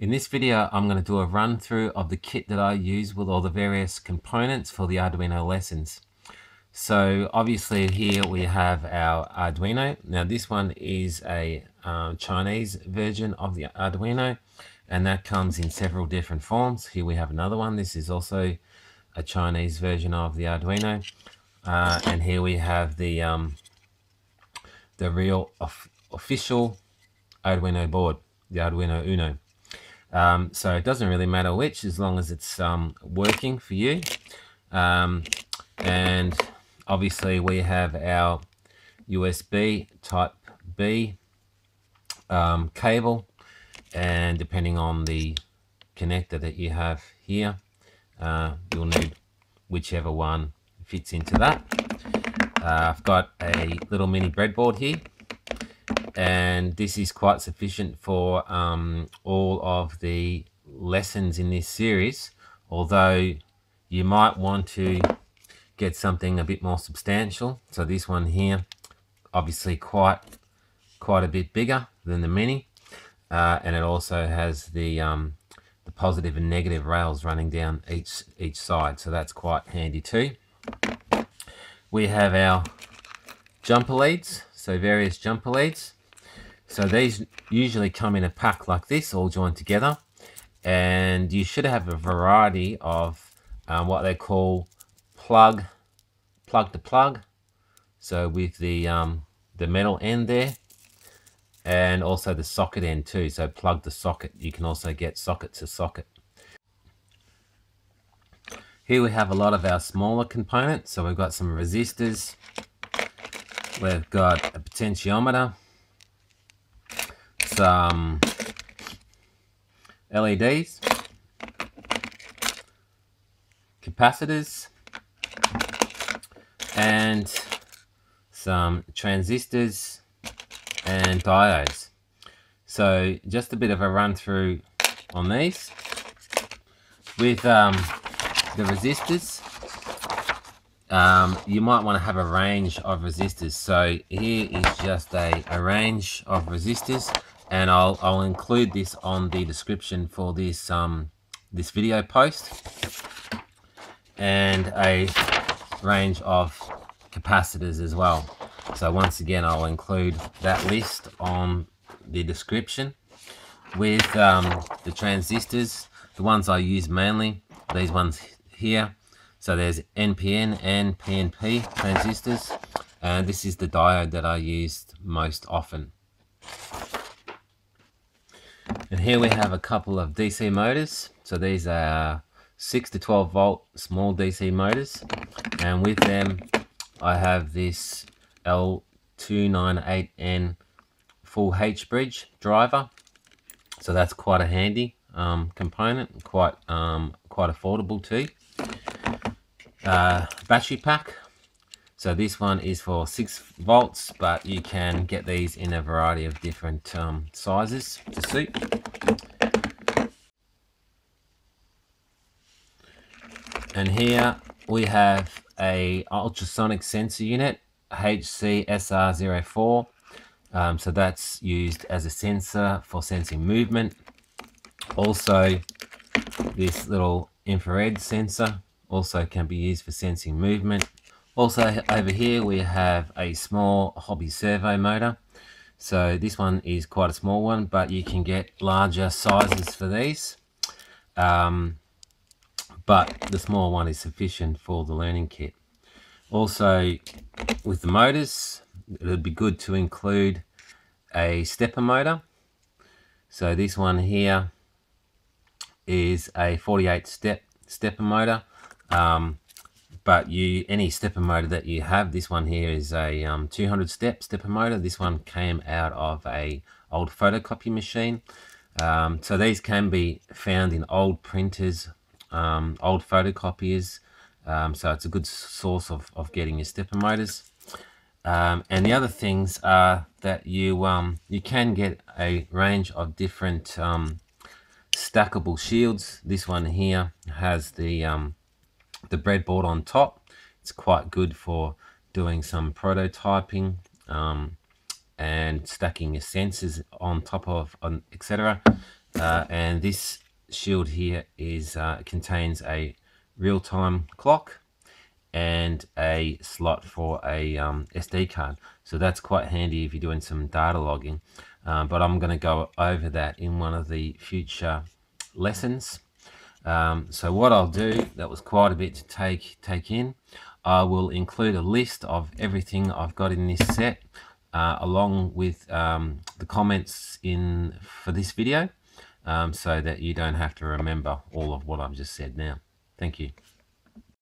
In this video, I'm going to do a run through of the kit that I use with all the various components for the Arduino lessons. So obviously here we have our Arduino. Now this one is a uh, Chinese version of the Arduino and that comes in several different forms. Here we have another one. This is also a Chinese version of the Arduino. Uh, and here we have the um, the real of official Arduino board, the Arduino Uno. Um, so it doesn't really matter which, as long as it's um, working for you. Um, and obviously we have our USB Type B um, cable, and depending on the connector that you have here, uh, you'll need whichever one fits into that. Uh, I've got a little mini breadboard here and this is quite sufficient for um, all of the lessons in this series although you might want to get something a bit more substantial. So this one here obviously quite quite a bit bigger than the mini uh, and it also has the um, the positive and negative rails running down each each side. So that's quite handy too. We have our jumper leads. So various jumper leads so these usually come in a pack like this, all joined together. And you should have a variety of um, what they call plug, plug to plug. So with the, um, the metal end there, and also the socket end too. So plug the socket. You can also get socket to socket. Here we have a lot of our smaller components. So we've got some resistors. We've got a potentiometer some LEDs, capacitors, and some transistors and diodes. So just a bit of a run through on these. With um, the resistors, um, you might want to have a range of resistors. So here is just a, a range of resistors and I'll, I'll include this on the description for this um, this video post. And a range of capacitors as well. So once again I'll include that list on the description with um, the transistors. The ones I use mainly these ones here. So there's NPN and PNP transistors. And this is the diode that I used most often and here we have a couple of DC motors. So these are 6 to 12 volt small DC motors. And with them, I have this L298N full H bridge driver. So that's quite a handy um, component, quite um, quite affordable too. Uh, battery pack so this one is for 6 volts, but you can get these in a variety of different um, sizes to suit. And here we have a ultrasonic sensor unit, HCSR04. Um, so that's used as a sensor for sensing movement. Also, this little infrared sensor also can be used for sensing movement. Also over here we have a small hobby servo motor. So this one is quite a small one, but you can get larger sizes for these. Um, but the small one is sufficient for the learning kit. Also with the motors, it would be good to include a stepper motor. So this one here is a 48 step stepper motor. Um, but you any stepper motor that you have this one here is a um, 200 step stepper motor. This one came out of a old photocopy machine. Um, so these can be found in old printers um, old photocopiers. Um, so it's a good source of, of getting your stepper motors. Um, and the other things are that you um, you can get a range of different stackable shields. This one here has the the breadboard on top. It's quite good for doing some prototyping um, and stacking your sensors on top of etc. uh, and this shield here is uh, contains a real-time clock and a slot for a um, SD card. So that's quite handy if you're doing some data logging. Um, but I'm going to go over that in one of the future lessons. Um, so what I'll do, that was quite a bit to take, take in. I will include a list of everything I've got in this set uh, along with um, the comments in for this video um, so that you don't have to remember all of what I've just said now. Thank you.